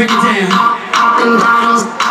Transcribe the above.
Break it down.